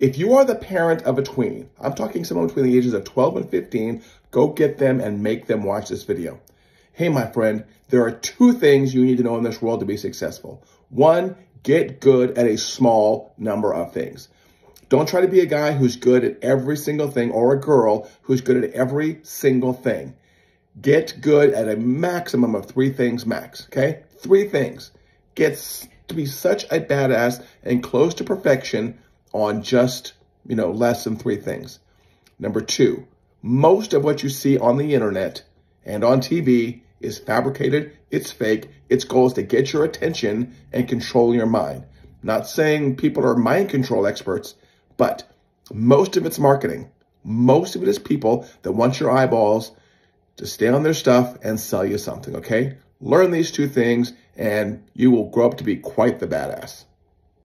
If you are the parent of a tween, I'm talking someone between the ages of 12 and 15, go get them and make them watch this video. Hey, my friend, there are two things you need to know in this world to be successful. One, get good at a small number of things. Don't try to be a guy who's good at every single thing or a girl who's good at every single thing. Get good at a maximum of three things max, okay? Three things. Get to be such a badass and close to perfection on just, you know, less than three things. Number two, most of what you see on the internet and on TV is fabricated, it's fake, its goal is to get your attention and control your mind. Not saying people are mind control experts, but most of it's marketing. Most of it is people that want your eyeballs to stay on their stuff and sell you something, okay? Learn these two things and you will grow up to be quite the badass.